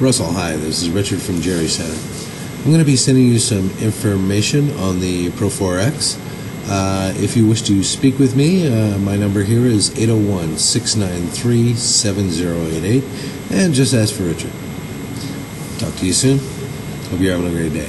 Russell, hi. This is Richard from Jerry Seiner. I'm going to be sending you some information on the Pro 4X. Uh, if you wish to speak with me, uh, my number here is 801 693 7088, and just ask for Richard. Talk to you soon. Hope you're having a great day.